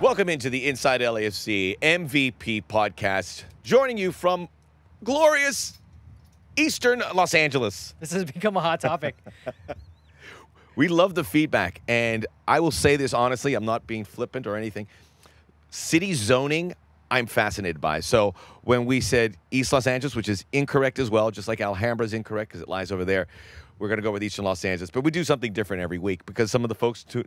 Welcome into the Inside LAFC MVP podcast, joining you from glorious Eastern Los Angeles. This has become a hot topic. We love the feedback, and I will say this honestly, I'm not being flippant or anything. City zoning, I'm fascinated by. So when we said East Los Angeles, which is incorrect as well, just like Alhambra is incorrect because it lies over there, we're going to go with Eastern Los Angeles. But we do something different every week because some of the folks to,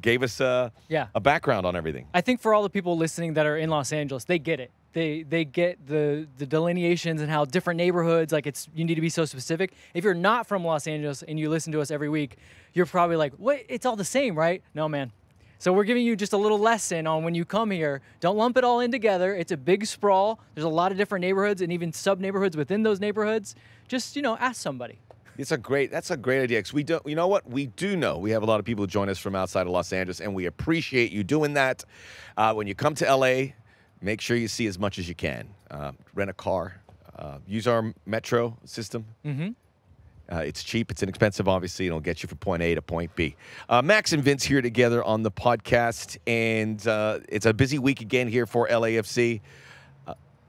gave us uh, Yeah. a background on everything. I think for all the people listening that are in Los Angeles, they get it. They they get the the delineations and how different neighborhoods like it's you need to be so specific. If you're not from Los Angeles and you listen to us every week, you're probably like, "What? It's all the same, right?" No, man. So we're giving you just a little lesson on when you come here. Don't lump it all in together. It's a big sprawl. There's a lot of different neighborhoods and even sub neighborhoods within those neighborhoods. Just you know, ask somebody. It's a great. That's a great idea. Cause we don't. You know what? We do know we have a lot of people who join us from outside of Los Angeles, and we appreciate you doing that. Uh, when you come to LA, make sure you see as much as you can. Uh, rent a car. Uh, use our metro system. Mm-hmm. Uh, it's cheap. It's inexpensive. Obviously, it'll get you from point A to point B. Uh, Max and Vince here together on the podcast, and uh, it's a busy week again here for LAFC.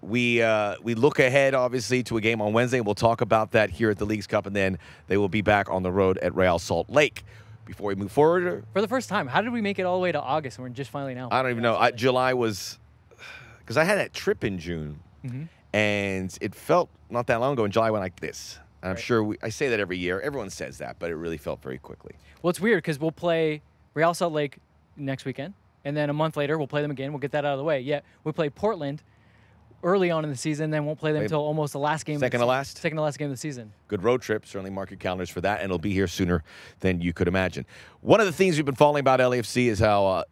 We uh, we look ahead, obviously, to a game on Wednesday. We'll talk about that here at the Leagues Cup, and then they will be back on the road at Real Salt Lake. Before we move forward, For the first time, how did we make it all the way to August and we're just finally now? I don't even know. I, July was because I had that trip in June, and it felt not that long ago. In July went like this. And I'm Right. sure we, I say that every year. Everyone says that, but it really felt very quickly. Well, it's weird because we'll play Real Salt Lake next weekend, and then a month later we'll play them again. We'll get that out of the way. Yet we play Portland early on in the season, then won't play them until almost the last game. of the second to last? Second to last game of the season. good road trip. Certainly mark your calendars for that, and it'll be here sooner than you could imagine. One of the things we've been following about LAFC is how uh,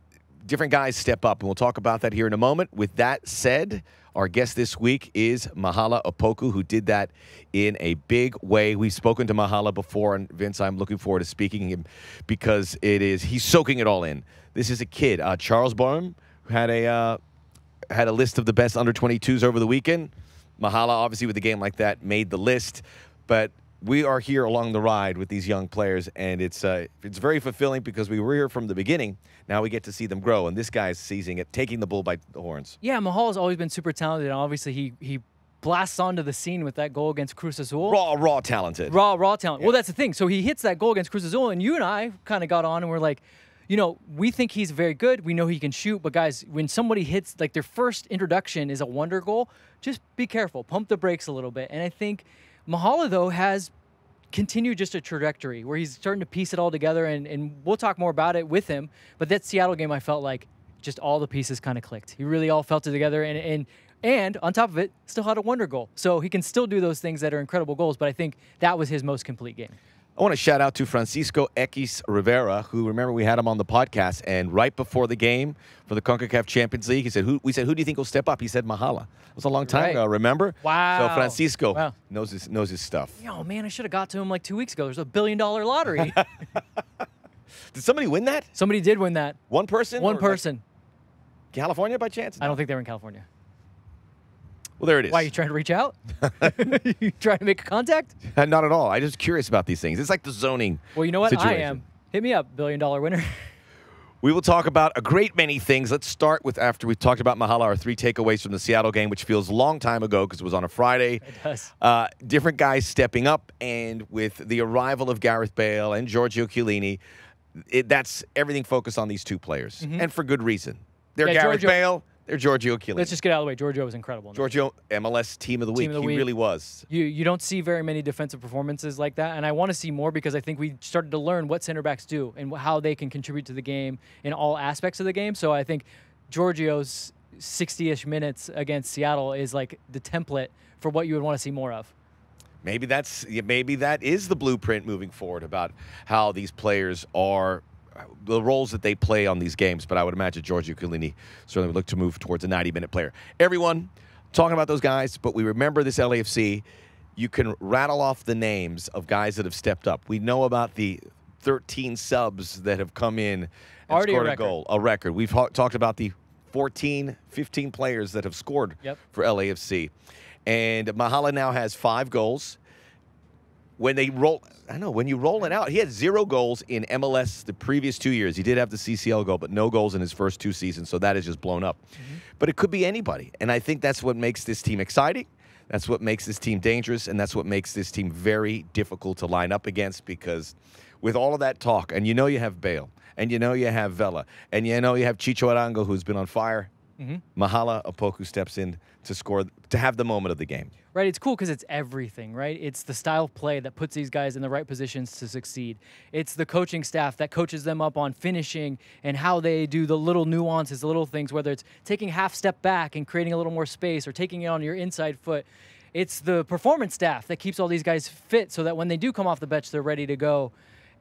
different guys step up, and we'll talk about that here in a moment. With that said, our guest this week is Mahala Opoku, who did that in a big way. We've spoken to Mahala before, and Vince, I'm looking forward to speaking to him because it is he's soaking it all in. This is a kid, uh, Charles Barham, who had a uh, had a list of the best under 22s over the weekend. Mahala, obviously, with a game like that, made the list. But we are here along the ride with these young players, and it's uh, it's very fulfilling because we were here from the beginning. Now we get to see them grow, and this guy's seizing it, taking the bull by the horns. Yeah, Mahal has always been super talented, and obviously he he blasts onto the scene with that goal against Cruz Azul. Raw, raw, talented. raw, raw talent. Well, that's the thing. So he hits that goal against Cruz Azul, and you and I kind of got on and we're like, you know, we think he's very good. We know he can shoot, but guys, when somebody hits like their first introduction is a wonder goal, just be careful, pump the brakes a little bit. And I think Mahala though has continued just a trajectory where he's starting to piece it all together, and and we'll talk more about it with him. But that Seattle game, I felt like just all the pieces kind of clicked. He really all felt it together, and and. And on top of it, still had a wonder goal. So he can still do those things that are incredible goals, but I think that was his most complete game. I want to shout out to Francisco Equis Rivera, who remember we had him on the podcast, and right before the game for the CONCACAF Champions League, he said, "Who?" We said, "Who do you think will step up?" He said, "Mahala." It was a long time Right. ago. Remember? Wow. So Francisco Wow. knows his knows his stuff. Yo, man, I should have got to him like two weeks ago. There's a billion dollar lottery. Did somebody win that? Somebody did win that. One person? One or, like, person. California by chance? I don't think they were in California. Well, there it is. Why, are you trying to reach out? you trying to make a contact? Not at all. I'm just curious about these things. It's like the zoning. Well, you know what? situation. I am. Hit me up, billion dollar winner. We will talk about a great many things. Let's start with after we talked about Mahala, our three takeaways from the Seattle game, which feels a long time ago because it was on a Friday. It does. Uh, different guys stepping up, and with the arrival of Gareth Bale and Giorgio Chiellini, it, that's everything focused on these two players, and for good reason. They're. Yeah, Gareth Giorgio- Bale. They're Giorgio Chiellini. Let's just get out of the way. Giorgio was incredible. in. Giorgio MLS Team of the Week. of the he Week. really was. You you don't see very many defensive performances like that, and I want to see more because I think we started to learn what center backs do and how they can contribute to the game in all aspects of the game. So I think Giorgio's 60-ish minutes against Seattle is like the template for what you would want to see more of. Maybe that's maybe that is the blueprint moving forward about how these players are the roles that they play on these games. But I would imagine Giorgio Chiellini certainly would look to move towards a 90-minute player. Everyone talking about those guys, but we remember this LAFC. You can rattle off the names of guys that have stepped up. We know about the 13 subs that have come in and Already scored a, record. goal, a record. We've talked about the 14, 15 players that have scored Yep. for LAFC. And Mahala now has five goals. When they roll, I know when you roll it out, he had zero goals in MLS the previous two years. He did have the CCL goal, but no goals in his first two seasons. So that is just blown up. Mm-hmm. But it could be anybody, and I think that's what makes this team exciting. That's what makes this team dangerous, and that's what makes this team very difficult to line up against because with all of that talk, and you know you have Bale, and you know you have Vela, and you know you have Chicho Arango, who's been on fire. Mm-hmm. Mahala Opoku steps in to score, to have the moment of the game. Right, it's cool because it's everything, right? It's the style of play that puts these guys in the right positions to succeed. It's the coaching staff that coaches them up on finishing and how they do the little nuances, the little things, whether it's taking half step back and creating a little more space or taking it on your inside foot. It's the performance staff that keeps all these guys fit so that when they do come off the bench, they're ready to go.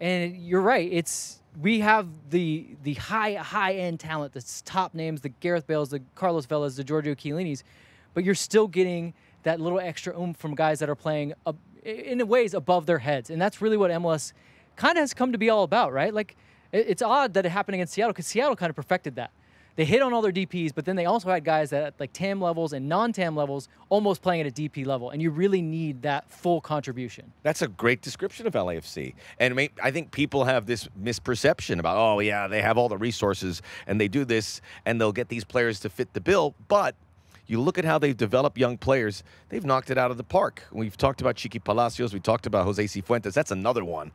And you're right, it's we have the the high high end talent, the top names, the Gareth Bales, the Carlos Velas, the Giorgio Chiellinis, but you're still getting that little extra oomph from guys that are playing in ways above their heads, and that's really what MLS kind of has come to be all about, right? Like it's odd that it happened against Seattle because Seattle kind of perfected that they hit on all their DPs, but then they also had guys that like TAM levels and non-TAM levels almost playing at a DP level, and you really need that full contribution. That's a great description of LAFC, and I think people have this misperception about, oh yeah, they have all the resources and they do this and they'll get these players to fit the bill, but you look at how they've developed young players, they've knocked it out of the park. We've talked about Chiqui Palacios, we talked about Jose Cifuentes. That's another one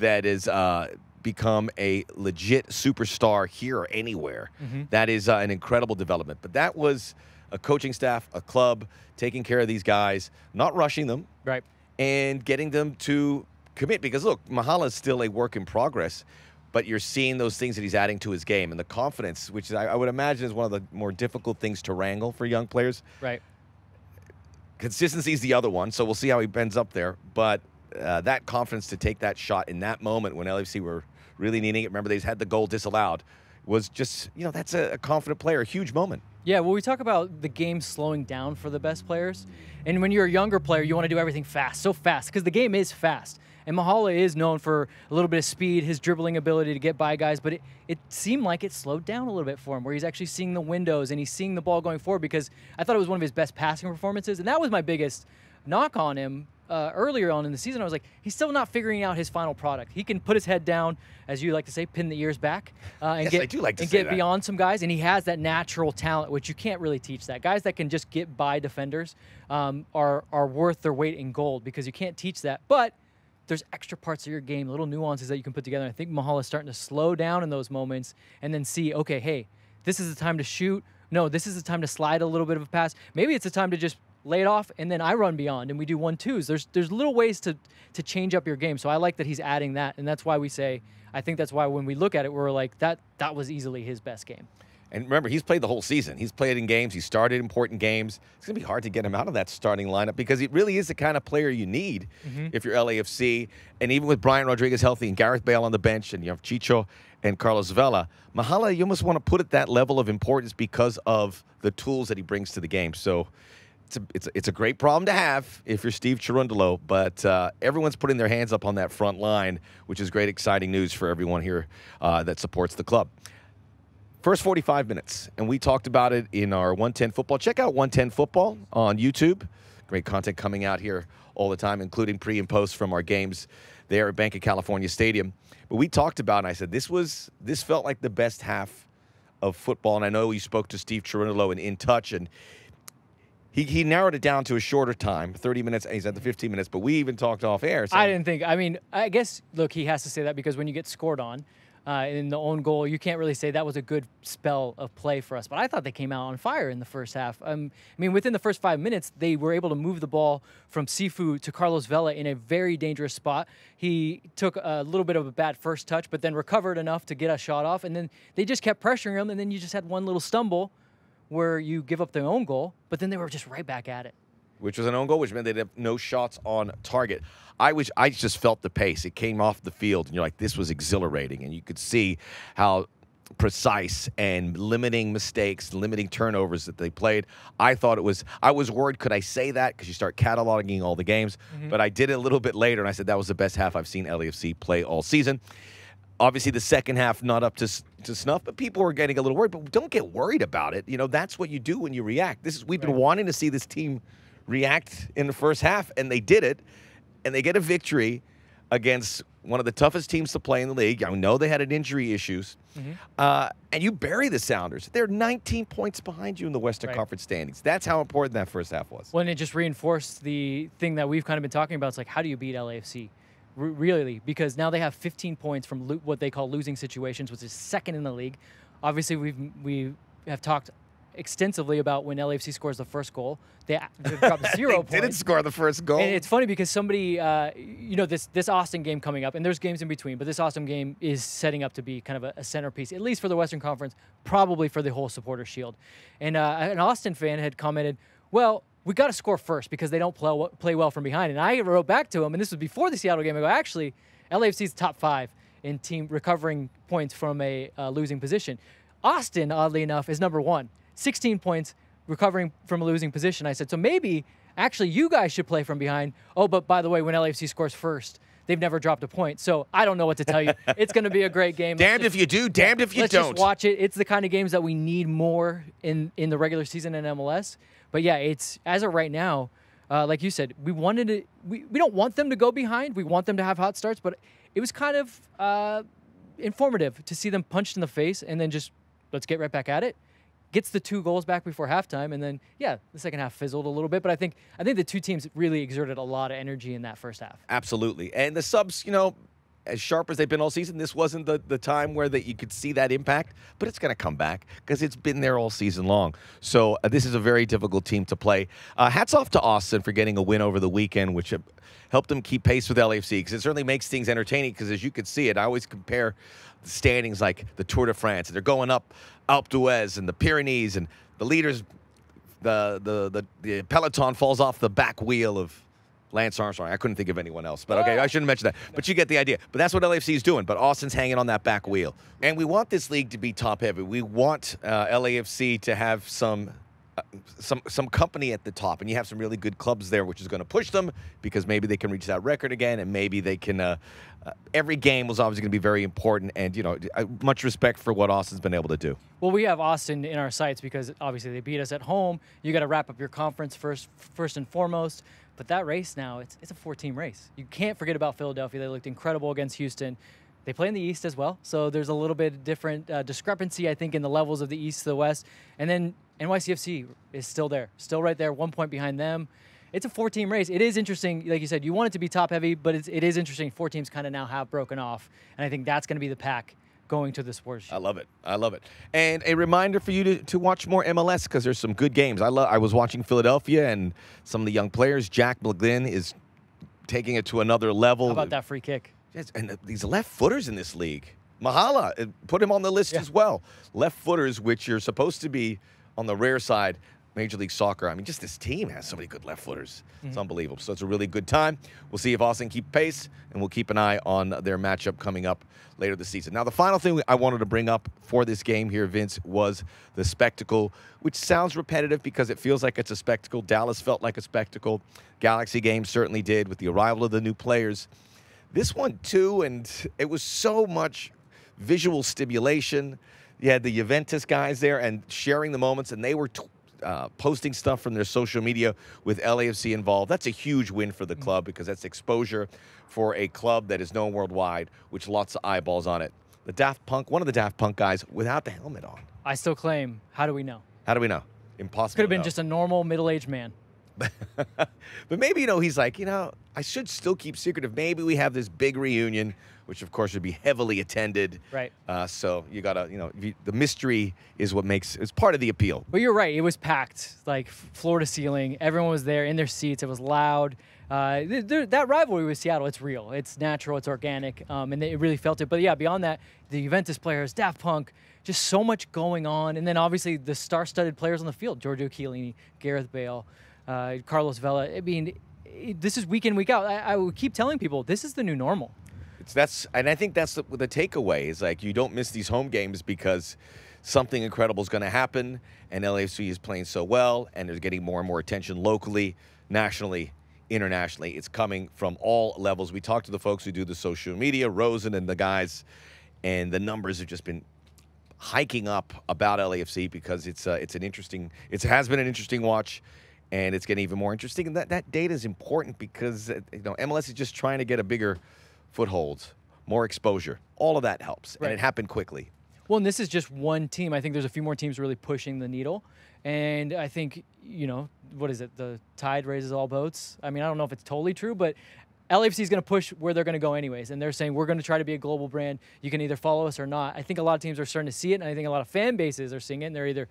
that is uh, become a legit superstar here or anywhere. Mm-hmm. That is uh, an incredible development. But that was a coaching staff, a club taking care of these guys, not rushing them, right, and getting them to commit. Because look, Mahala is still a work in progress. But you're seeing those things that he's adding to his game and the confidence, which I, I would imagine is one of the more difficult things to wrangle for young players. Right. Consistency is the other one, so we'll see how he bends up there. But uh, that confidence to take that shot in that moment when LFC were really needing it. Remember, they had the goal disallowed. Was just, you know, that's a, a confident player, a huge moment. Yeah, well, we talk about the game slowing down for the best players. And when you're a younger player, you want to do everything fast, so fast, because the game is fast. And Mahala is known for a little bit of speed, his dribbling ability to get by guys, but it, it seemed like it slowed down a little bit for him, where he's actually seeing the windows and he's seeing the ball going forward because I thought it was one of his best passing performances. And that was my biggest knock on him uh, earlier on in the season, I was like, he's still not figuring out his final product. He can put his head down, as you like to say, pin the ears back, uh, and yes, get I do like to and get that. beyond some guys. And he has that natural talent, which you can't really teach. That guys that can just get by defenders um, are are worth their weight in gold because you can't teach that. But there's extra parts of your game, little nuances that you can put together. And I think Mahal is starting to slow down in those moments and then see, okay, hey, this is the time to shoot. No, this is the time to slide a little bit of a pass. Maybe it's the time to just lay it off, and then I run beyond, and we do one twos. There's there's little ways to to change up your game. So I like that he's adding that, and that's why we say I think that's why when we look at it, we're like that that was easily his best game. And remember, he's played the whole season. He's played in games. He started important games. It's going to be hard to get him out of that starting lineup because he really is the kind of player you need mm-hmm. if you're LAFC. And even with Brian Rodriguez healthy and Gareth Bale on the bench and you have Chicho and Carlos Vela, Mahala, you almost want to put at that level of importance because of the tools that he brings to the game. So it's a, it's a, it's a great problem to have if you're Steve Cherundolo, but uh, everyone's putting their hands up on that front line, which is great, exciting news for everyone here uh, that supports the club. First 45 minutes, and we talked about it in our 110 football. Check out 110 football on YouTube. Great content coming out here all the time, including pre and post from our games there at Bank of California Stadium. But we talked about, and I said this was this felt like the best half of football. And I know you spoke to Steve Cherundolo and in touch, and he, he narrowed it down to a shorter time, 30 minutes. He's at the 15 minutes, but we even talked off air. I didn't think. I mean, I guess look, he has to say that because when you get scored on uh, in the own goal, you can't really say that was a good spell of play for us. But I thought they came out on fire in the first half. Um, I mean, within the first five minutes, they were able to move the ball from Cifu to Carlos Vela in a very dangerous spot. He took a little bit of a bad first touch, but then recovered enough to get a shot off, and then they just kept pressuring him, and then you just had one little stumble where you give up their own goal, but then they were just right back at it. Which was an own goal, which meant they'd have no shots on target. I was I just felt the pace. It came off the field, and you're like, this was exhilarating, and you could see how precise and limiting mistakes, limiting turnovers that they played. I thought it was. I was worried. Could I say that? Because you start cataloging all the games, mm-hmm. but I did it a little bit later, and I said that was the best half I've seen LAFC play all season. Obviously, the second half not up to to snuff, but people were getting a little worried. But don't get worried about it. You know that's what you do when you react. This is we've right. been wanting to see this team react in the first half, and they did it. and they get a victory against one of the toughest teams to play in the league. I know they had an injury issues, Mm-hmm. uh, and you bury the Sounders. They're 19 points behind you in the Western Right. Conference standings. That's how important that first half was. Well, and it just reinforced the thing that we've kind of been talking about. It's like, how do you beat LAFC? Really, because now they have 15 points from what they call losing situations, which is second in the league. Obviously, we've we have talked extensively about when LAFC scores the first goal, they, they drop zero they didn't score the first goal. And it's funny because somebody, uh, you know, this this Austin game coming up, and there's games in between, but this Austin game is setting up to be kind of a, a centerpiece, at least for the Western Conference, probably for the whole supporter shield. And uh, an Austin fan had commented, "Well, we got to score first because they don't play play well from behind." And I wrote back to him, and this was before the Seattle game. I go, "Actually, LAFC's top five in team recovering points from a uh, losing position. Austin, oddly enough, is number one, 16 points recovering from a losing position. I said, so maybe actually you guys should play from behind. Oh, but by the way, when LAFC scores first, they've never dropped a point. So I don't know what to tell you. it's going to be a great game. Damned just- if you do, damned if you let's don't. just watch it. It's the kind of games that we need more in in the regular season in MLS. But yeah, it's as of right now, uh, like you said, we wanted to. We, we don't want them to go behind. We want them to have hot starts, but it was kind of uh, informative to see them punched in the face and then just let's get right back at it. Gets the two goals back before halftime, and then yeah, the second half fizzled a little bit. But I think I think the two teams really exerted a lot of energy in that first half. Absolutely. And the subs, you know, as sharp as they've been all season, this wasn't the, the time where that you could see that impact, but it's going to come back because it's been there all season long. So uh, this is a very difficult team to play. Uh, hats off to Austin for getting a win over the weekend, which helped them keep pace with LAFC because it certainly makes things entertaining because as you could see it, I always compare the standings like the Tour de France. They're going up Alpe d'Huez and the Pyrenees and the leaders, the, the, the, the peloton falls off the back wheel of Lance Armstrong. I couldn't think of anyone else, but okay, I shouldn't mention that. But you get the idea. But that's what LAFC is doing. But Austin's hanging on that back wheel, and we want this league to be top heavy. We want uh, LAFC to have some. Uh, some some company at the top, and you have some really good clubs there, which is going to push them because maybe they can reach that record again, and maybe they can. Uh, uh, every game was obviously going to be very important, and you know, much respect for what Austin's been able to do. Well, we have Austin in our sights because obviously they beat us at home. You got to wrap up your conference first, first and foremost. But that race now, it's it's a four-team race. You can't forget about Philadelphia. They looked incredible against Houston. They play in the East as well, so there's a little bit different uh, discrepancy, I think, in the levels of the East to the West. And then NYCFC is still there, still right there, one point behind them. It's a four-team race. It is interesting, like you said. You want it to be top-heavy, but it's, it is interesting. Four teams kind of now have broken off, and I think that's going to be the pack going to the sports. I love it. I love it. And a reminder for you to, to watch more MLS because there's some good games. I love. I was watching Philadelphia and some of the young players. Jack McGlynn is taking it to another level. How about that free kick? Yes, and uh, these left footers in this league. Mahala, uh, put him on the list Yeah. as well. Left footers, which you're supposed to be on the rare side. Major League Soccer. I mean, just this team has so many good left footers. It's mm-hmm. unbelievable. So it's a really good time. We'll see if Austin keep pace, and we'll keep an eye on their matchup coming up later this season. Now, the final thing I wanted to bring up for this game here, Vince, was the spectacle, which sounds repetitive because it feels like it's a spectacle. Dallas felt like a spectacle. Galaxy game certainly did with the arrival of the new players. This one too, and it was so much visual stimulation. You had the Juventus guys there and sharing the moments, and they were t- uh, posting stuff from their social media with LAFC involved. That's a huge win for the club because that's exposure for a club that is known worldwide, which lots of eyeballs on it. The Daft Punk, one of the Daft Punk guys, without the helmet on. I still claim. How do we know? How do we know? Impossible. Could have been know. just a normal middle-aged man. but maybe you know he's like you know I should still keep secretive. Maybe we have this big reunion, which of course would be heavily attended. Right. Uh, so you gotta you know the mystery is what makes is part of the appeal. But you're right. It was packed, like floor to ceiling. Everyone was there in their seats. It was loud. Uh, th- there- that rivalry with Seattle, it's real. It's natural. It's organic, um, and they really felt it. But yeah, beyond that, the Juventus players, Daft Punk, just so much going on. And then obviously the star-studded players on the field: Giorgio Chiellini, Gareth Bale, uh, Carlos Vela. I mean, this is week in week out. I, I keep telling people this is the new normal. It's that's and I think that's the, the takeaway is like you don't miss these home games because something incredible is going to happen, and LAFC is playing so well, and they're getting more and more attention locally, nationally, internationally. It's coming from all levels. We talked to the folks who do the social media, Rosen and the guys, and the numbers have just been hiking up about LAFC because it's uh, it's an interesting it has been an interesting watch. And it's getting even more interesting. And that, that data is important because uh, you know MLS is just trying to get a bigger foothold, more exposure. All of that helps, and it happened quickly. Well, and this is just one team. I think there's a few more teams really pushing the needle. And I think, you know, what is it? The tide raises all boats. I mean, I don't know if it's totally true, but LAFC is going to push where they're going to go anyways. And they're saying, we're going to try to be a global brand. You can either follow us or not. I think a lot of teams are starting to see it. And I think a lot of fan bases are seeing it. And they're either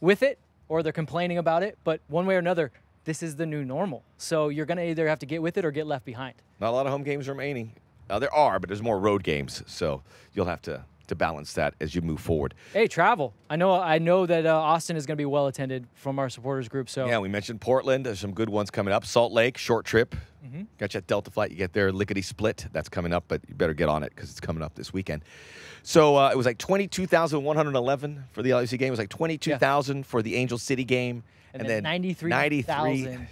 with it or they're complaining about it. But one way or another, this is the new normal. So you're going to either have to get with it or get left behind. Not a lot of home games remaining. Uh, there are, but there's more road games, so you'll have to to balance that as you move forward. Hey, travel. I know. I know that uh, Austin is going to be well attended from our supporters group. So Yeah, we mentioned Portland. There's some good ones coming up. Salt Lake, short trip. Mm-hmm. Got you at Delta flight. You get there, lickety split. That's coming up, but you better get on it because it's coming up this weekend. So uh, it was like 22,111 for the LAC game. It was like 22,000 for the Angel City game. and, then, 93,000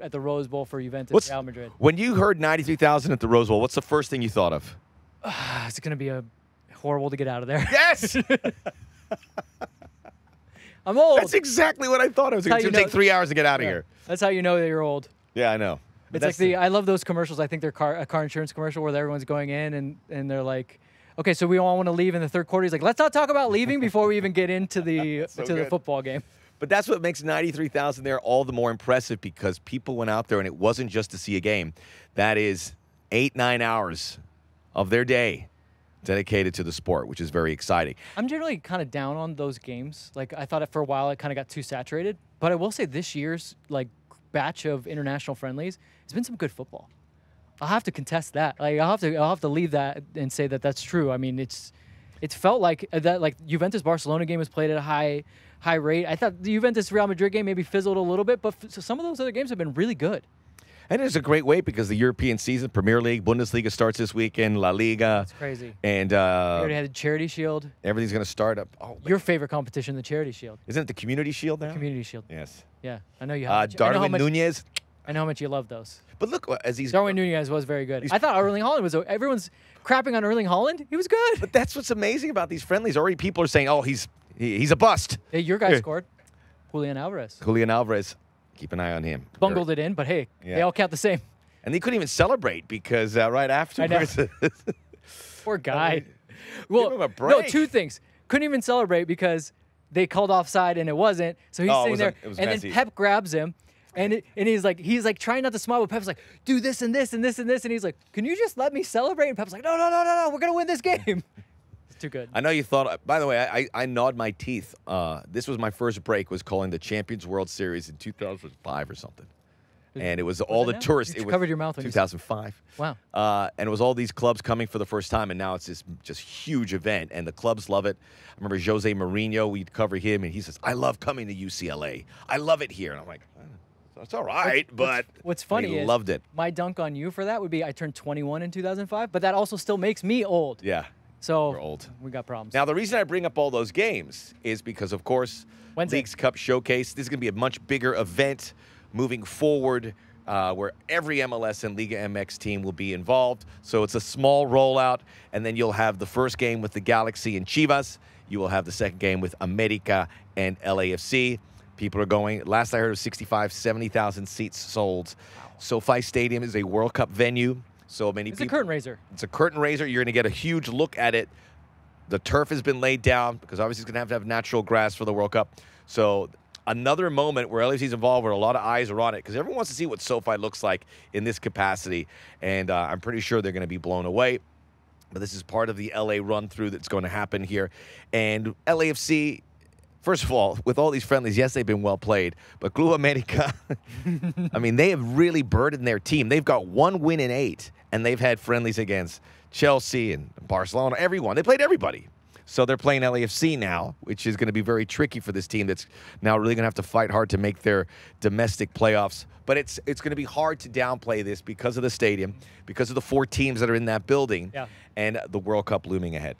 at the Rose Bowl for Juventus What's, Real Madrid. when you heard 93,000 at the Rose Bowl, what's the first thing you thought of? Ah, It's going to be a horrible to get out of there. Yes! I'm old. That's exactly what I thought. It was going to take know- three hours to get out of Yeah. here. That's how you know that you're old. Yeah, I know. But It's like that's the I love those commercials. I think they're car a car insurance commercial where everyone's going in and and they're like, okay, so we all want to leave in the third quarter. He's like, let's not talk about leaving before we even get into the So to the football game. But that's what makes 93,000 there all the more impressive because people went out there and it wasn't just to see a game. That is eight, nine hours of their day dedicated to the sport, which is very exciting. I'm generally kind of down on those games. Like I thought it for a while, it kind of got too saturated. But I will say this year's like batch of international friendlies it's been some good football. I'll have to contest that. Like I'll have to I'll have to leave that and say that that's true. I mean, it's it's felt like uh, that like Juventus Barcelona game was played at a high high rate. I thought the Juventus Real Madrid game maybe fizzled a little bit, but some of those other games have been really good. And it's a great way because the European season, Premier League, Bundesliga starts this weekend, La Liga, It's crazy. and We uh, already had the Charity Shield. everything's going to start up. Oh, Your favorite competition, the Charity Shield, isn't it the Community Shield now? Community Shield. yes. Yeah, I know you. Uh, How much, I Darwin much, Nunez. I know how much you love those. But look, uh, as he's Darwin Nunez was very good. I thought Erling Haaland was. Everyone's crapping on Erling Haaland. He was good. But that's what's amazing about these friendlies. Already people are saying, oh, he's he, he's a bust. Hey, your guy Yeah. scored. Julian Alvarez Julian Alvarez, keep an eye on him. bungled it in, but hey, Yeah. they all count the same. And they couldn't even celebrate because uh, right afterwards, Poor guy. well, a no, two things. Couldn't even celebrate because they called offside and it wasn't. So he's Oh, it sitting there, was and messy. then Pep grabs him. And, it, and he's like he's like trying not to smile, but Pep's like, do this and this and this and this, and he's like, can you just let me celebrate? And Pep's like, no, no, no, no, no, we're gonna win this game. too good. I know you thought. By the way, I, I, I gnawed my teeth. Uh, this was my first break. Was calling the Champions World Series in 2005 or something, and it was all it the now? tourists. You it was covered your mouth when you said- 2005. Wow. Uh, and it was all these clubs coming for the first time, and now it's this just huge event, and the clubs love it. I remember Jose Mourinho. We'd cover him, and he says, "I love coming to UCLA. I love it here." And I'm like, "Uh, "That's all right," but What's and funny he is loved it. My dunk on you for that would be I turned 21 in 2005, but that also still makes me old. Yeah. So We're old. We got problems. Now, the reason I bring up all those games is because, of course, Wednesday. Leagues Cup Showcase. This is going to be a much bigger event moving forward, uh, where every MLS and Liga MX team will be involved. So it's a small rollout, and then you'll have the first game with the Galaxy and Chivas. You will have the second game with America and LAFC. People are going. Last I heard, was 65, 70,000 seats sold. SoFi Stadium is a World Cup venue. So many it's a people. curtain raiser. It's a curtain raiser. You're going to get a huge look at it. The turf has been laid down because obviously it's going to have to have natural grass for the World Cup. So another moment where LAFC is involved, where a lot of eyes are on it because everyone wants to see what SoFi looks like in this capacity, and uh, I'm pretty sure they're going to be blown away. But this is part of the LA run through that's going to happen here, and LAFC. First of all, with all these friendlies, yes, they've been well played, but Club America, I mean, they have really burdened their team. They've got one win in eight, and they've had friendlies against Chelsea and Barcelona, everyone. They played everybody. So they're playing LAFC now, which is going to be very tricky for this team that's now really going to have to fight hard to make their domestic playoffs. But it's it's going to be hard to downplay this because of the stadium, because of the four teams that are in that building, Yeah. and the World Cup looming ahead.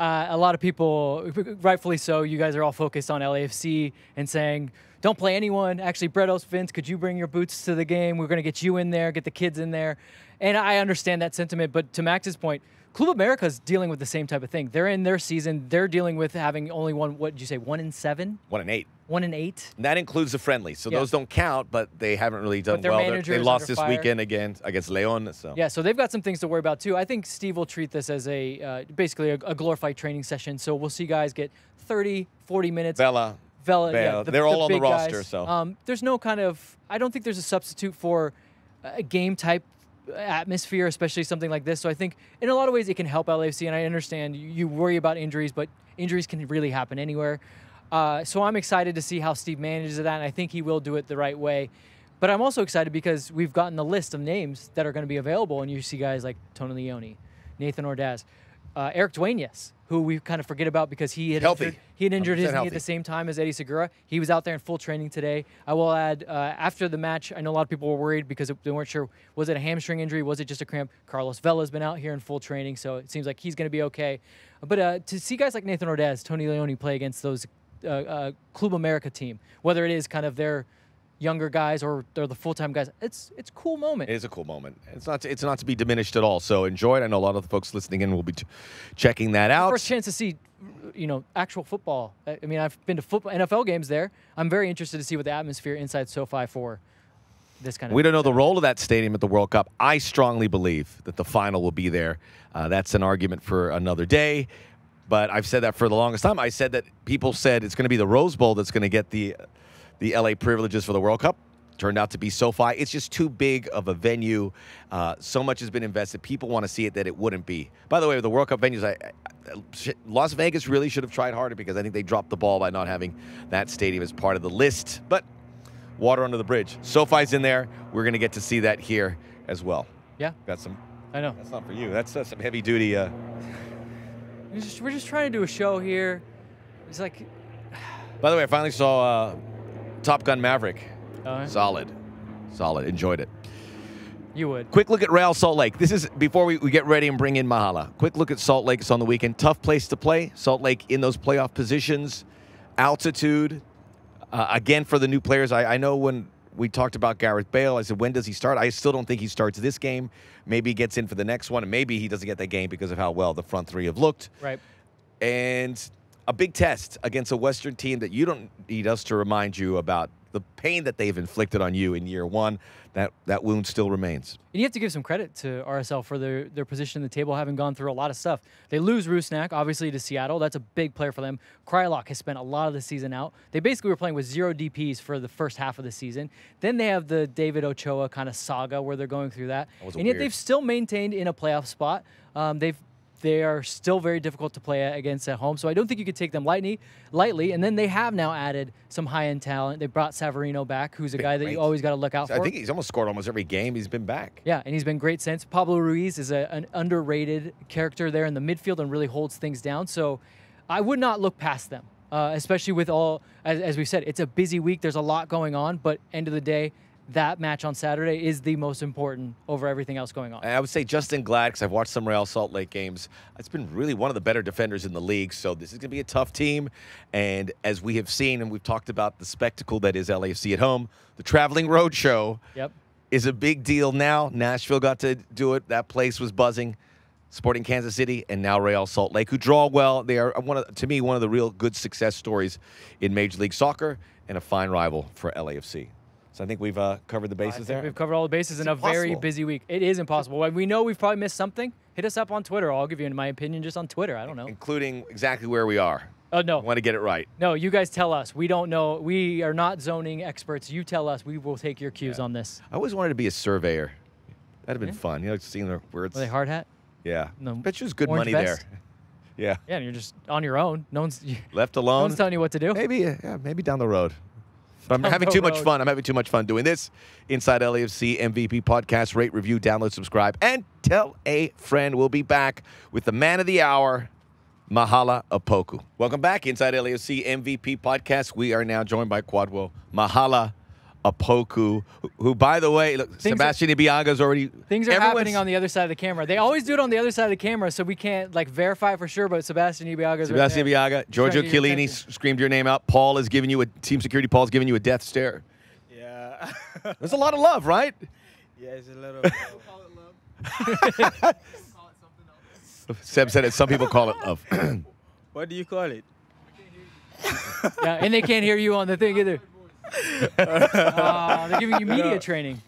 Uh, a lot of people, rightfully so, you guys are all focused on LAFC and saying, don't play anyone. Actually, Bredos, Vince, could you bring your boots to the game? We're going to get you in there, get the kids in there. And I understand that sentiment. But to Max's point, Club America is dealing with the same type of thing. They're in their season. They're dealing with having only one. What did you say? One in seven. One in eight. One in eight. And that includes the friendly, so Yeah. those don't count. But they haven't really done their well. Manager lost this fire. weekend again against Leon. So Yeah, so they've got some things to worry about too. I think Steve will treat this as a uh, basically a, a glorified training session. So we'll see guys get 30, 40 minutes. Vela, Vela, yeah, the- they're all on the roster. guys. So um, there's no kind of. I don't think there's a substitute for a game type atmosphere, especially something like this. So I think in a lot of ways it can help LAFC, and I understand you, worry about injuries, but injuries can really happen anywhere. Uh, so I'm excited to see how Steve manages that, and I think he will do it the right way. But I'm also excited because we've gotten the list of names that are going to be available, and you see guys like Tony Leone, Nathan Ordaz, uh, Erik Dueñas, who we kind of forget about because he had Healthy. injured, he had injured his 100% knee healthy. at the same time as Eddie Segura. He was out there in full training today. I will add, uh, after the match, I know a lot of people were worried because they weren't sure was it a hamstring injury, was it just a cramp. Carlos Vela's been out here in full training, so it seems like he's going to be okay. But uh, to see guys like Nathan Ordaz, Tony Leone play against those uh, uh, Club America team, whether it is kind of their younger guys or they're the full time guys, it's it's a cool moment. It is a cool moment. It's not. To, it's not to be diminished at all. So enjoy it. I know a lot of the folks listening in will be t- checking that out. First chance to see, you know, actual football. I I mean, I've been to football NFL games there. I'm very interested to see what the atmosphere inside SoFi for this kind of. We don't know the role of that stadium at the World Cup. I strongly believe that the final will be there. Uh, that's an argument for another day. But I've said that for the longest time. I said that people said it's going to be the Rose Bowl that's going to get the the LA privileges for the World Cup. Turned out to be SoFi. It's just too big of a venue. Uh, so much has been invested. People want to see it that it wouldn't be. By the way, the World Cup venues, I, I, Las Vegas really should have tried harder because I think they dropped the ball by not having that stadium as part of the list. But water under the bridge. SoFi's in there. We're going to get to see that here as well. Yeah, Got some. I know. That's not for you. That's, that's some heavy duty. Uh, We're just, we're just trying to do a show here. It's like, by the way, I finally saw uh, Top Gun Maverick. uh, Solid, solid. Enjoyed it. you would. Quick look at Real Salt Lake. This is before we, we get ready and bring in Mahala. Quick look at Salt Lake. It's on the weekend. Tough place to play. Salt Lake in those playoff positions, altitude. Uh, again, for the new players, I, I know when we talked about Gareth Bale, I said, when does he start? I still don't think he starts this game. Maybe he gets in for the next one, and maybe he doesn't get that game because of how well the front three have looked. Right. And a big test against a Western team that you don't need us to remind you about the pain that they've inflicted on you in year one. That that wound still remains. And you have to give some credit to RSL for their, their position in the table, having gone through a lot of stuff. They lose Rusnak, obviously, to Seattle. That's a big player for them. Kreilach has spent a lot of the season out. They basically were playing with zero DPs for the first half of the season. Then they have the David Ochoa kind of saga where they're going through that. That and yet weird. they've still maintained in a playoff spot. Um, they've they are still very difficult to play against at home, so I don't think you could take them lightly. Lightly, and then they have now added some high-end talent. They brought Savarino back, who's a guy that great. you always got to look out for. I think he's almost scored almost every game he's been back. Yeah, and he's been great since. Pablo Ruiz is a, an underrated character there in the midfield and really holds things down. So I would not look past them, uh, especially with all, as, as we said, it's a busy week. There's a lot going on, but end of the day, that match on Saturday is the most important over everything else going on. I would say Justen Glad because I've watched some Real Salt Lake games. It's been really one of the better defenders in the league. So this is going to be a tough team. And as we have seen, and we've talked about the spectacle that is LAFC at home, the traveling road show Yep. is a big deal now. Nashville got to do it. That place was buzzing. Sporting Kansas City and now Real Salt Lake, who draw well. They are one of, to me one of the real good success stories in Major League Soccer and a fine rival for LAFC. So I think we've uh, covered the I bases think there. we've covered all the bases in a very busy week. It is impossible. We know we've probably missed something, hit us up on Twitter. I'll give you my opinion just on Twitter. I don't know. including exactly where we are. Oh, no. I want to get it right. No, you guys tell us. We don't know. We are not zoning experts. You tell us. We will take your cues on this. I always wanted to be a surveyor. That'd have been Yeah. fun. You know, seeing the words. Are they hard hat? Yeah. No, Bet you was good money vest? there. Yeah. Yeah, and you're just on your own. No one's, Left alone. No one's telling you what to do. Maybe, yeah, maybe down the road. But I'm having too much fun. I'm having too much fun doing this. Inside LAFC MVP podcast. Rate, review, download, subscribe, and tell a friend. We'll be back with the man of the hour, Mahala Opoku. Welcome back, Inside LAFC MVP podcast. We are now joined by Kwadwo Mahala Opoku, who, who, by the way, look, Things are- Sebastian Ibeagha's already. Things are happening on the other side of the camera. They always do it on the other side of the camera, so we can't like verify for sure. But Sebastian Ibeagha's Sebastian there. Ibeagha, Giorgio Trying to get your Chiellini screamed your name out. Paul is giving you a team security. Paul's giving you a death stare. Yeah. There's a lot of love, right? yeah, it's a little. I'll call it love. Seb said it. Some people call it love. What do you call it? Yeah, and they can't hear you on the thing either. Ah, they're giving you media training.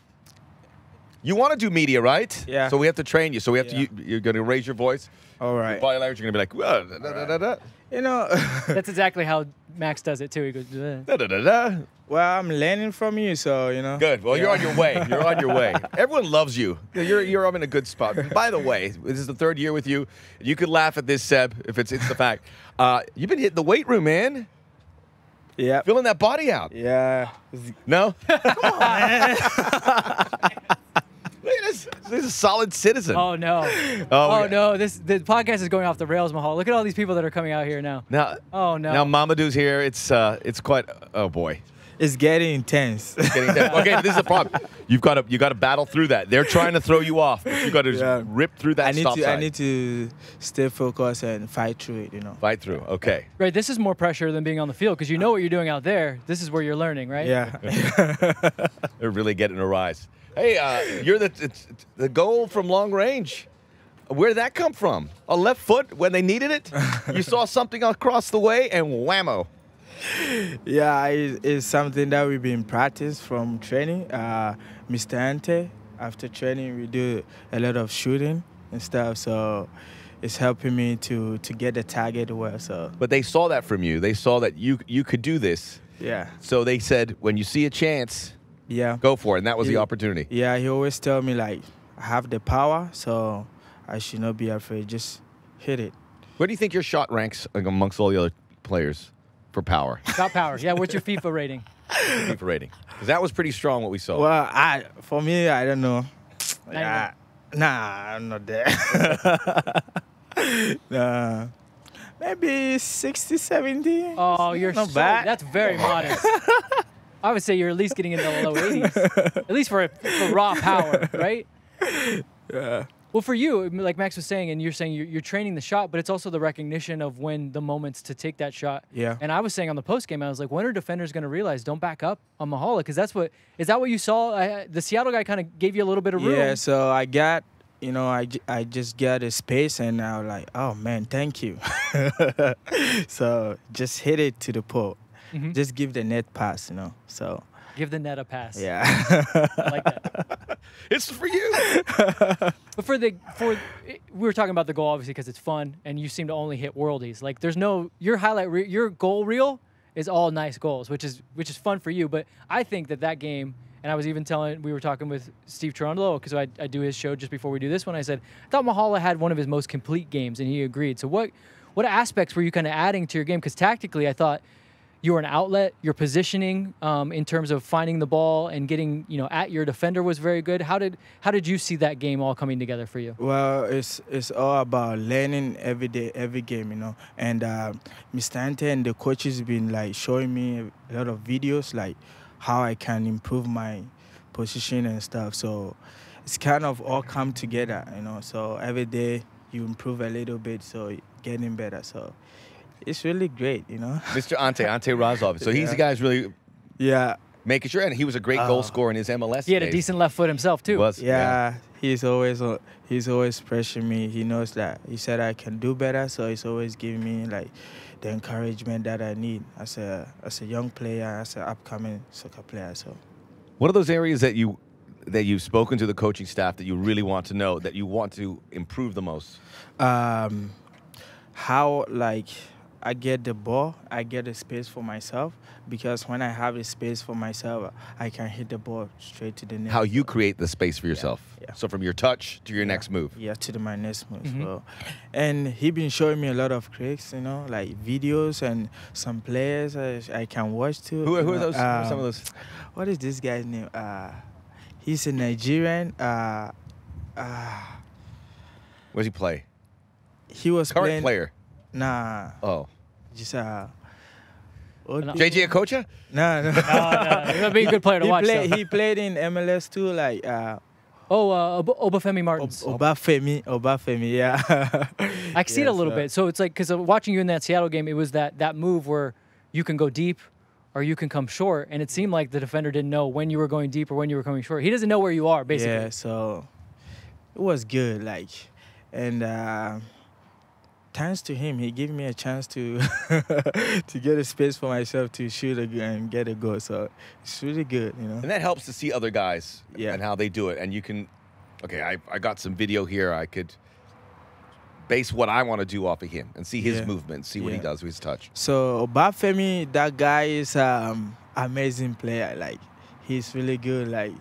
you want to do media, right? Yeah. So we have to train you. So we have Yeah. to. You, you're going to raise your voice. All right. Your Body language. You're going to be like, "Whoa, da, da, da, da, You know, That's exactly how Max does it too. He goes, "Bleh." da, da, da, da." well, I'm learning from you, so you know. Good. Well, you're on your way. You're on your way. Everyone loves you. You're you're in a good spot. By the way, this is the third year with you. You could laugh at this, Seb, if it's it's the fact. Uh, you've been hitting the weight room, man. Yeah. Filling that body out. Yeah. No. Look at this. This is a solid citizen. Oh no! Oh, Oh, no! This the podcast is going off the rails, Mahal. Look at all these people that are coming out here now. Now, Oh no! now Mamadou's here. It's uh, it's quite. Oh boy. It's getting intense. Getting there. okay, this is the problem. You've got to you got to battle through that. They're trying to throw you off. But you got to just Yeah. rip through that I need stop to. sign. I need to stay focused and fight through it. You know. fight through. Okay. right, this is more pressure than being on the field because you know what you're doing out there. This is where you're learning, right? Yeah. They're really getting a rise. Hey, uh, you're the it's, it's the goal from long range. Where did that come from? A left foot when they needed it? you saw something across the way and whammo. yeah. It, it's something that we've been practice from training. Uh, Mr. Ante. After training, we do a lot of shooting and stuff. So it's helping me to to get the target well. So But they saw that from you. They saw that you you could do this. yeah. So they said, when you see a chance, Yeah. go for it. And that was the opportunity. Yeah, he always tell me like I have the power, so I should not be afraid. Just hit it. Where do you think your shot ranks amongst all the other players for power, Got power. Yeah. What's your FIFA rating? FIFA rating? Because that was pretty strong what we saw. Well, I for me, I don't know. Not Yeah, nah, I'm not there. nah, maybe 60, 70. Oh, you're Not so, bad. That's very modest. I would say you're at least getting into the low 80s, at least for for raw power, right? Yeah. Well, for you, like Max was saying, and you're saying you're, you're training the shot, but it's also the recognition of when the moments to take that shot. Yeah. And I was saying on the post game, I was like, when are defenders going to realize don't back up on Mahala? Because that's what is that what you saw? I, the Seattle guy kind of gave you a little bit of room. Yeah, so I got, you know, I, I just got a space and I was like, oh man, thank you. so just hit it to the pole. Mhm. Just give the net pass, you know. So Give the net a pass. yeah. I like that. it's for you. But for the for we were talking about the goal obviously because it's fun and you seem to only hit worldies. Like there's no your highlight re- your goal reel is all nice goals, which is which is fun for you. But I think that that game and I was even telling we were talking with Steve Cherundolo because I, I do his show just before we do this one. I said I thought Mahala had one of his most complete games and he agreed. So what what aspects were you kind of adding to your game? Because tactically, I thought you were an outlet. Your positioning um, in terms of finding the ball and getting you know at your defender was very good. How did how did you see that game all coming together for you? Well, it's it's all about learning every day, every game, you know. And uh, Mr. Ante and the coaches been like showing me a lot of videos, like how I can improve my position and stuff. So it's kind of all come together, you know. So every day you improve a little bit, so getting better. So it's really great, you know. Mr. Ante, Ante Razov. So he's the Yeah. guy who's really Yeah, making sure, and he was a great goal Oh. scorer in his MLS. He had a decent left foot himself too. Was yeah. He's always uh, he's always pressuring me. He knows that he said I can do better, so he's always giving me like the encouragement that I need as a as a young player, as an upcoming soccer player. So What are those areas that you that you've spoken to the coaching staff that you really want to know that you want to improve the most? um, how like I get the ball, I get a space for myself because when I have a space for myself, I can hit the ball straight to the net. How you create the space for yourself. yeah. So from your touch to your next move. Yeah, to the my next move. Mhm. well. and he been showing me a lot of tricks, you know, like videos and some players I, I can watch too. Who, are- who are know. those? who are some of Um, those? What is this guy's name? Uh, he's a Nigerian. Uh, uh, Where does he play? he was Current playing. player. Nah, Oh, just uh. what No. Jay-Jay Okocha. No, no. Oh, no, He'll be a good player to he watch. Played, he played in MLS too, like uh, oh, uh, Ob- Obafemi Martins. Ob- Obafemi. Obafemi, yeah. I can see it a little so- bit. So it's like because watching you in that Seattle game, it was that that move where you can go deep or you can come short, and it seemed like the defender didn't know when you were going deep or when you were coming short. He doesn't know where you are, basically. Yeah, so it was good, like, and uh, thanks to him, he gave me a chance to to get a space for myself to shoot a, and get a goal. So it's really good, you know. And that helps to see other guys Yeah. and how they do it. And you can, okay, I, I got some video here. I could base what I want to do off of him and see his Yeah. movement, see what he does with his touch. So Obafemi, that guy is um amazing player. Like he's really good. Like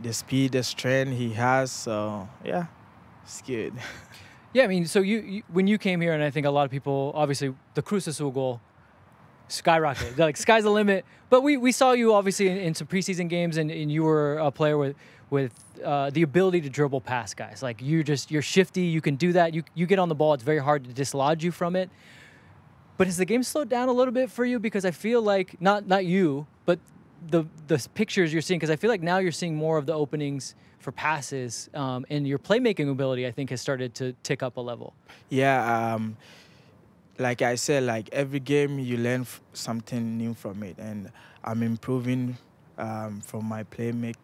the speed, the strength he has. So yeah, it's good. Yeah, I mean, so you, you when you came here, and I think a lot of people, obviously, the Cruz Azul goal skyrocketed. like sky's the limit. But we, we saw you obviously in, in some preseason games, and, and you were a player with with uh, the ability to dribble past guys. Like you just you're shifty. You can do that. You you get on the ball. It's very hard to dislodge you from it. But has the game slowed down a little bit for you? Because I feel like not not you, but the the pictures you're seeing. Because I feel like now you're seeing more of the openings for passes, um, and your playmaking ability I think has started to tick up a level. Yeah, um, like I said, like every game you learn something new from it, and I'm improving um, from my playmake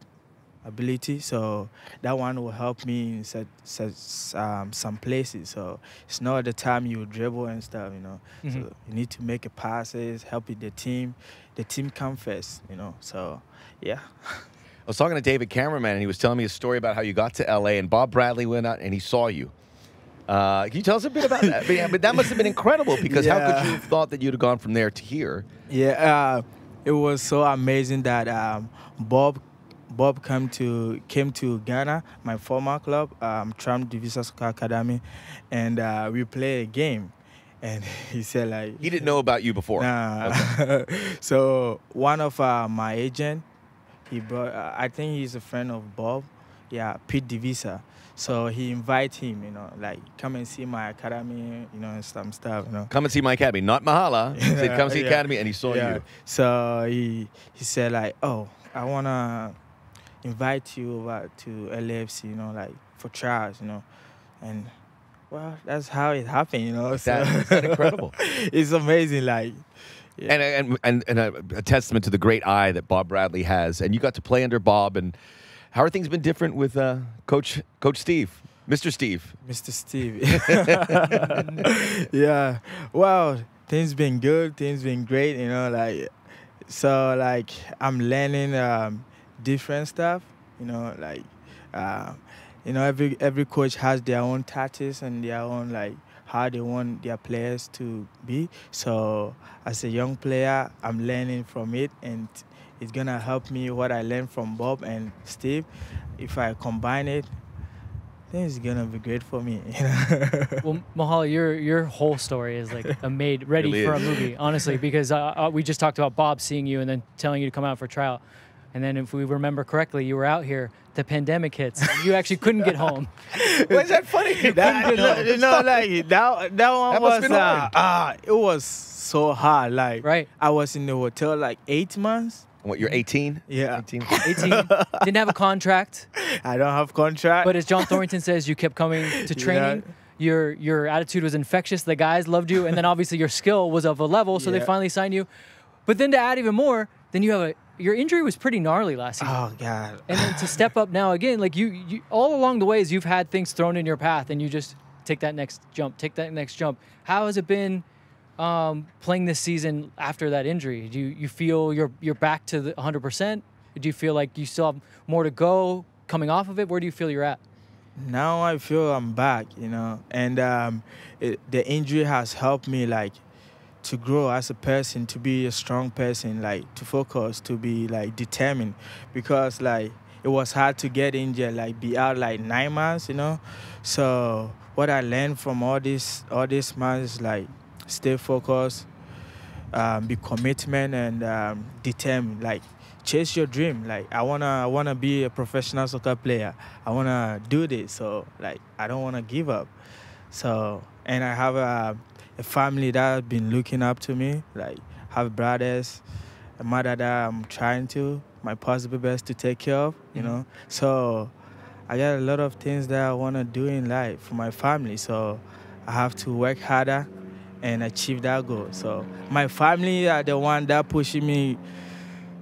ability. So that one will help me in set, set, um, some places. So it's not the time you dribble and stuff, you know. Mhm. So you need to make a passes, help with the team. The team come first, you know. So yeah. I was talking to David Cameraman, and he was telling me a story about how you got to LA, and Bob Bradley went out and he saw you. Uh, can you tell us a bit about that? but, yeah, but that must have been incredible because how could you have thought that you'd have gone from there to here? Yeah, uh, it was so amazing that um, Bob Bob came to came to Ghana, my former club, um, Trump Divisa Soccer Academy, and uh, we play a game. And he said like He didn't know about you before. Nah. so one of uh, my agent, he brought. Uh, I think he's a friend of Bob. Yeah, Pete Divisa. So he invite him, you know, like come and see my academy, you know, and some stuff, you know. Come and see my academy, not Mahala. He said, come see Yeah. academy, and he saw yeah. you. So he he said like, oh, I wanna invite you over to LAFC, you know, like for trials, you know, and well, that's how it happened, you know. So that- incredible? it's amazing, like. Yeah. And, and and and a, a testament to the great eye that Bob Bradley has. And you got to play under Bob. And how are things been different with uh, Coach Coach Steve, Mr. Steve? Mr. Steve. yeah. Well, things been good. Things been great. You know, like so, like I'm learning um, different stuff. You know, like uh, you know, every every coach has their own tactics and their own like how they want their players to be. So, as a young player, I'm learning from it, and it's gonna help me what I learned from Bob and Steve. If I combine it, I think it's gonna be great for me. You know? Well, Mahala, your your whole story is like a made ready Really for a movie, honestly, because uh, uh, we just talked about Bob seeing you and then telling you to come out for trial, and then if we remember correctly, you were out here. The pandemic hits. You actually couldn't get home. Why is that funny? that, no, no, no, like that, that one That was been uh, ah, it was so hard. Like Right. I was in the hotel like eight months. what, you're 18? Yeah, 18? 18, didn't have a contract, I don't have contract. but as John Thorrington says, you kept coming to training. Your your attitude was infectious. The guys loved you, and then obviously your skill was of a level, so they finally signed you. But then to add even more, then you have a your injury was pretty gnarly last season. oh god. and then to step up now again like you, you all along the ways you've had things thrown in your path and you just take that next jump take that next jump. How has it been um, playing this season after that injury? Do you, you feel you're you're back to the 100% do you feel like you still have more to go coming off of it? Where do you feel you're at? Now I feel I'm back, you know, and um, it, the injury has helped me like to grow as a person, to be a strong person, like to focus, to be like determined, because like it was hard to get injured, like be out like nine months, you know. So what I learned from all this, all these months, is like stay focused, um, be commitment and um, determined, like chase your dream. Like I wanna, I wanna be a professional soccer player. I wanna do this. So like I don't wanna give up. So and I have a, a family that have been looking up to me. Like have brothers, a mother that I'm trying to my possible best to take care of. You Mhm. know. So I got a lot of things that I wanna do in life for my family. So I have to work harder and achieve that goal. So my family are the one that pushing me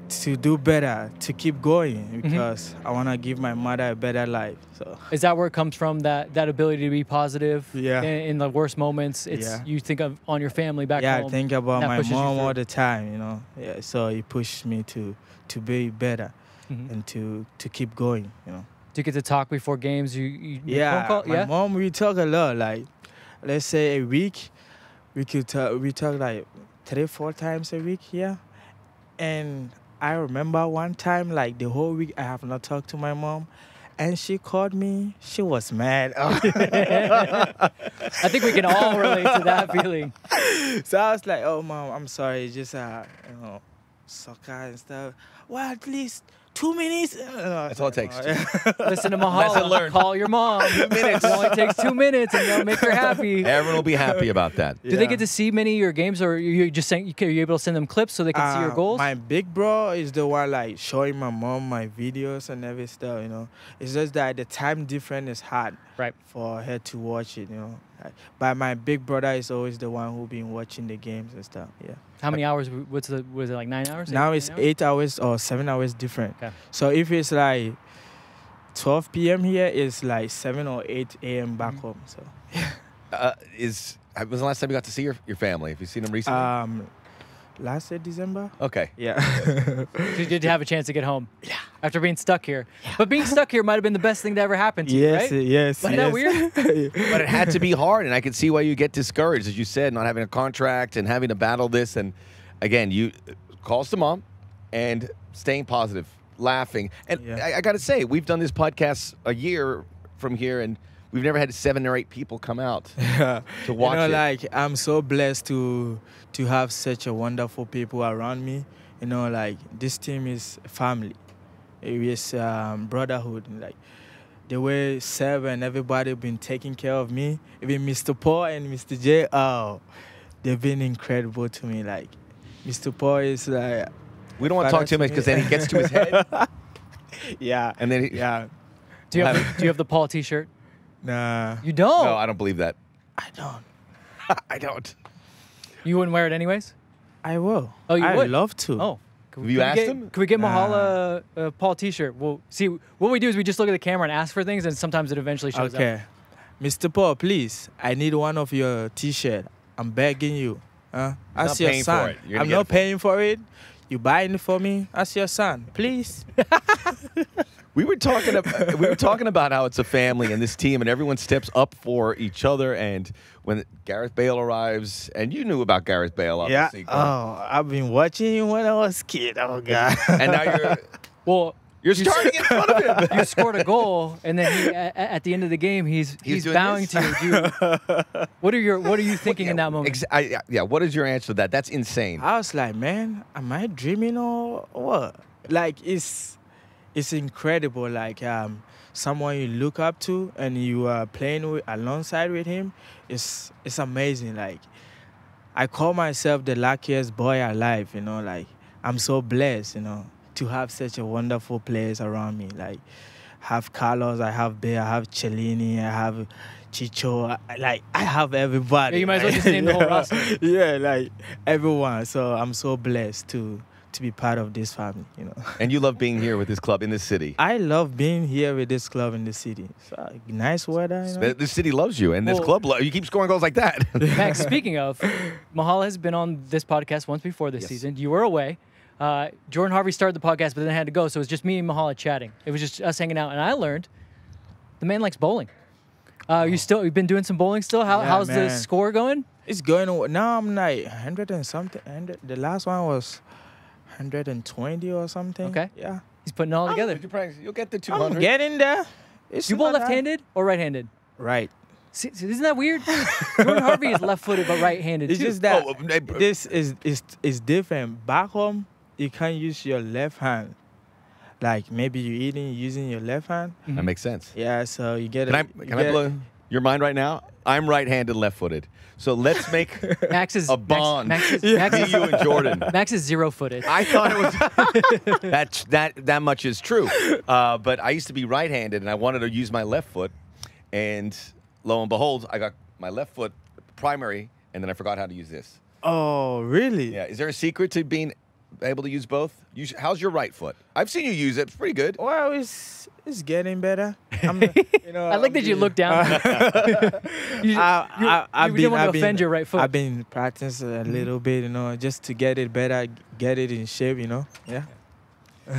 to do better, to keep going Mm-hmm. because I want to give my mother a better life. So Is that where it comes from? That that ability to be positive. Yeah. In, in the worst moments, it's Yeah. you think of on your family back yeah, home. I think about my mom all the time, you know. Yeah, so it pushes me to to be better Mhm. and to to keep going, you know. Do you get to talk before games? You, you Yeah, call? my yeah. mom we talk a lot. Like, let's say a week, we could talk. We talk like three, four times a week. Yeah, and I remember one time, like the whole week, I have not talked to my mom, and she called me. She was mad. I think we can all relate to that feeling. so I was like, "Oh, mom, I'm sorry. Just uh, you know, soccer and stuff. Well, at least two minutes. That's all it takes, Listen to Lesson Mahala. Call your mom. Two minutes. It only takes two minutes, and you'll make her happy. Everyone will be happy about that. Do they get to see many of your games, or you you just saying you can- you able to send them clips so they can see your Uh, goals? My big bro is the one like showing my mom my videos and every stuff. You know, it's just that the time difference is hard Right. for her to watch it. You know, Like, but my big brother is always the one who been watching the games and stuff. Yeah. How many hours? What's the was it like nine hours? now Eight, it's nine hours? eight hours or seven hours different. Okay. So if it's like 12 p.m. here, it's like 7 or 8 a.m. back home. So Uh, is when was the last time you got to see your, your family? Have you seen them recently? um, last year December. okay. Yeah. You did have a chance to get home. Yeah. After being stuck here, but being stuck here might have been the best thing that ever happened to you, yes. right? Yes. Isn't that weird? But it had to be hard, and I could see why you get discouraged, as you said, not having a contract and having to battle this. And again, you calls to mom and staying positive, laughing. And Yeah. I, I got to say, we've done this podcast a year from here, and we've never had seven or eight people come out. To watch you know, it. like I'm so blessed to to have such a wonderful people around me. You know, like this team is family. It is um, brotherhood. Like the way Seb and everybody been taking care of me, even Mr. Paul and Mr. J. Oh, they've been incredible to me. Like Mr. Paul is like, We don't want to talk too much because then he gets to his head, yeah, and then he, yeah. Do you have do you have the Paul T-shirt? Nah, You don't. No, I don't believe that. I don't. I don't. you wouldn't wear it anyways. I will. Oh, you I would? love to. Oh. Can Have you can asked get, him? Can we get Nah. Mahala a, a Paul T-shirt? Well, see, what we do is we just look at the camera and ask for things, and sometimes it eventually shows up. Okay. Mr. Paul, please, I need one of your t-shirt. I'm begging you. Huh? not As your paying for son. it. I'm not it paying for it. You buying it for me as your son, please. We were talking about we were talking about how it's a family and this team and everyone steps up for each other and when Gareth Bale arrives and you knew about Gareth Bale yeah. Oh, I've been watching you when I was a kid. Oh God. and now you're Well, you're starting in front of him. you scored a goal, and then he, at, at the end of the game, he's He's he's, bowing this? to you. What are your What are you thinking in that moment? Ex- I- yeah, what is your answer to that? That's insane. I was like, man, am I dreaming or what? Like it's it's incredible. Like um, someone you look up to and you are playing with alongside with him. It's it's amazing. Like I call myself the luckiest boy alive. You know, like I'm so blessed. You know, to have such a wonderful players around me. Like have Carlos, I have Bear, I have Cellini, I have. Chicho, I- like I have everybody. Yeah, you might as well just name the whole yeah. roster. Yeah, like everyone. So I'm so blessed to to be part of this family. You know, And you love being here with this club in this city. I love being here with this club in the city. So, nice weather. You know? This city loves you, and this Well- club. Lo- you keep scoring goals like that. Max, speaking of, Mahala has been on this podcast once before this Yes. season. You were away. Uh, Jordan Harvey started the podcast, but then had to go, so it was just me and Mahala chatting. It was just us hanging out, and I learned the man likes bowling. Uh, you still you've been doing some bowling still? How, Yeah, how's the score going? It's going on. Now I'm like 100 and something. 100, the last one was 120 or something. Okay. Yeah. He's putting it all together. You'll get the I'm getting there. It's You bowl left-handed or right-handed? Right. See, see, isn't that weird? Jordan Harvey is left-footed but right-handed It's too. just that Oh, this is is is different. Back home, you can't use your left hand. Like maybe you're eating using your left hand. Mm-hmm. That makes sense. Yeah, so you get Can I it. can I blow your mind right now? I'm right-handed, left-footed. So let's make Max is a bond. Max, is, me, Max, is, you, and Jordan. Max is zero-footed. I thought it was that that that much is true. Uh, but I used to be right-handed, and I wanted to use my left foot, and lo and behold, I got my left foot primary, and then I forgot how to use this. Oh, really? Yeah, is there a secret to being able to use both? Use, how's your right foot? I've seen you use it. It's pretty good. Well, it's it's getting better. I'm, you know, I like I'm that you look down. you, I, you, I, I've you been, didn't want I've to been, offend your right foot. I've been practicing a little bit, you know, just to get it better, get it in shape, you know. Yeah.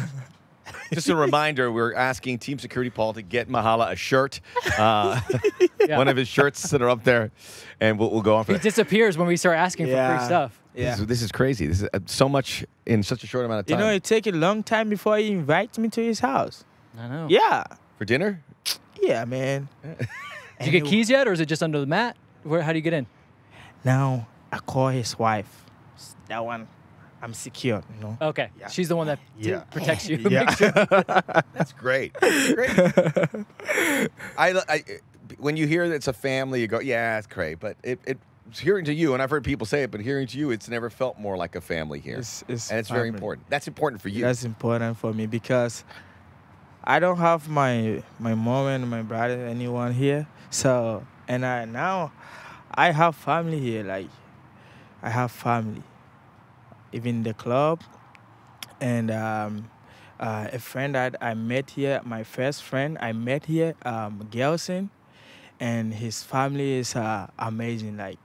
Just a reminder, we're asking Team Security Paul to get Mahala a shirt, uh, Yeah. one of his shirts that are up there, and we'll, we'll go on for he that. disappears when we start asking for free stuff. Yeah. This, is, this is crazy. This is uh, so much in such a short amount of time. You know, it take a long time before he invites me to his house. I know. Yeah. for dinner? Yeah, man. Did you get keys yet, or is it just under the mat? Where? How do you get in? Now I call his wife. That one, I'm secure, you know. Okay, Yeah. she's the one that t- Yeah. protects you. Yeah. Sure- That's great. great. I, I, when you hear that it's a family, you go, yeah, it's great. But it, it hearing to you, and I've heard people say it, but hearing to you, it's never felt more like a family here, It's, it's and it's very important. That's important for you. That's important for me because I don't have my my mom and my brother anyone here. So and I now I have family here. Like I have family, even the club, and um, uh, a friend that I met here. My first friend I met here, um, Gelson, and his family is uh, amazing. Like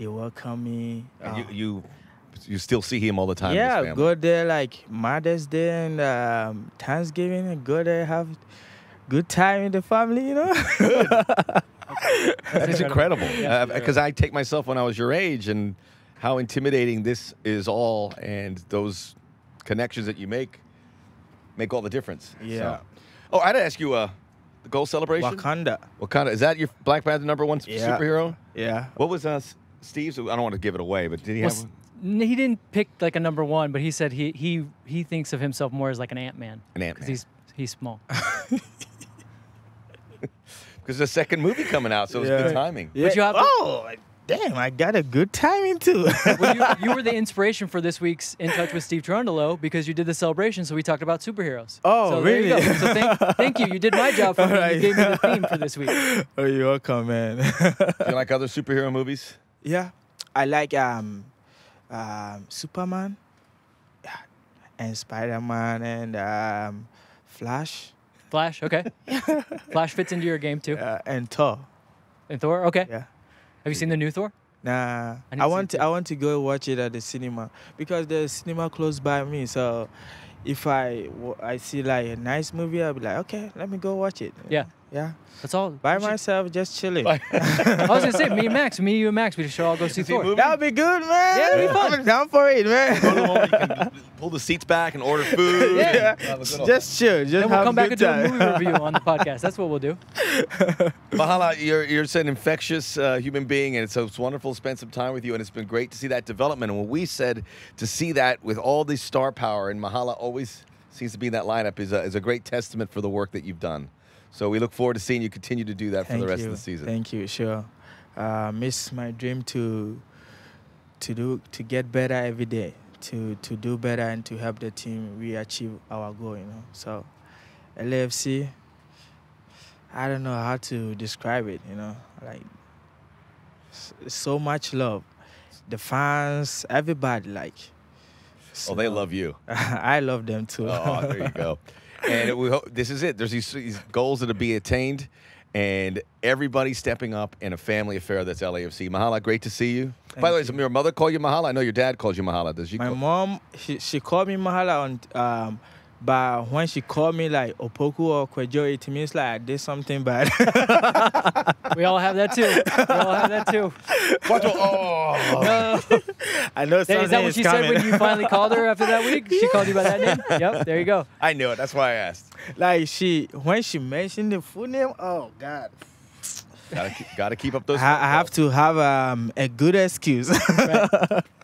they welcome me. And uh, you, you, you still see him all the time. yeah, family. go there like Mother's Day and um, Thanksgiving and go there have good time with the family, you know. That's incredible. Yeah. Because I take myself when I was your age and how intimidating this is all, and those connections that you make make all the difference. Yeah. So- Oh, I had to ask you, uh, the goal celebration. Wakanda. Wakanda. is that? Your Black Panther number one Yeah. superhero? Yeah. What was uh, S- Steve's? I don't want to give it away, but did he Well, have? one? he didn't pick like a number one, but he said he he he thinks of himself more as like an Ant Man. An Ant-Man. Because he's he's small. Because the second movie coming out, so it's Yeah. good timing. Yeah. you have to- oh, damn! I got a good timing too. well, you, you were the inspiration for this week's In Touch with Steve Cherundolo because you did the celebration, so we talked about superheroes. Oh, so there you really? go. So thank, thank you. You did my job for me. Alright. You gave me the theme for this week. oh, you're welcome, man. Do you like other superhero movies? Yeah, I like um, um, Superman, yeah, and Spider Man and um, Flash, Flash, okay. Flash fits into your game too. uh, and Thor. And Thor, okay. Yeah. Have you seen the new Thor? Nah, I I, want to. I want to go watch it at the cinema because the cinema close by me. So, if I I see like a nice movie, I'll be like, okay, let me go watch it. Yeah. Yeah. That's all. By You should- myself, just chilling. I was gonna say me and Max, me, you and Max, we should all go see see a Thor. movie? That would be good, man. Yeah, it'll be fun. I'm down for it, Go to the man. you can pull the seats back and order food. Yeah. and have a good old- just chill. Just Then we'll come back and good do a movie review on the podcast. That's what we'll do. Mahala, you're you're just an infectious uh, human being, and it's, it's wonderful to spend some time with you, and it's been great to see that development. And when we said to see that with all this star power, and Mahala always seems to be in that lineup, is a, is a great testament for the work that you've done. So we look forward to seeing you continue to do that for the rest you. of the season. Thank you. Sure. Uh, miss my dream to to do to get better every day. To to do better and to help the team we achieve our goal. You know. So, LAFC. I don't know how to describe it. You know, like so much love. The fans, everybody, like. oh, they love you. I love them too. Oh, there you go. And we hope this is it. There's these, these goals that are being attained, and everybody stepping up in a family affair that's LAFC. Mahala, great to see you. By the way, does your mother call you Mahala? I know your dad calls you Mahala. Does she? My mom, she, she called me Mahala on, um, but when she called me like Opoku or Kwadwo, it means like I did something bad. We all have that too. We all have that too. Watch out. Oh. Uh, I know something is something that what is she said when you finally called her after that week? She called you by that name? Yep, there you go. I knew it. That's why I asked. like she, when she mentioned the full name, oh God, Gotta keep, gotta keep up those. I, I have to have um, a good excuse.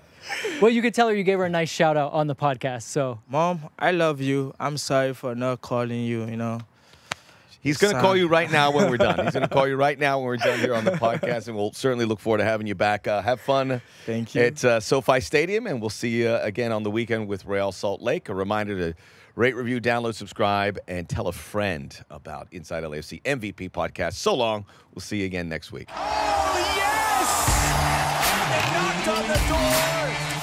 Well, you could tell her you gave her a nice shout out on the podcast. So Mom, I love you. I'm sorry for not calling you. You know. He's gonna call you right now when we're done. He's gonna call you right now when we're done here on the podcast, and we'll certainly look forward to having you back. Uh, have fun Thank you. at uh, SoFi Stadium, and we'll see you again on the weekend with Real Salt Lake. A reminder to rate, review, download, subscribe, and tell a friend about Inside LAFC MVP podcast. So long. We'll see you again next week. Oh, yes! They knocked on the door,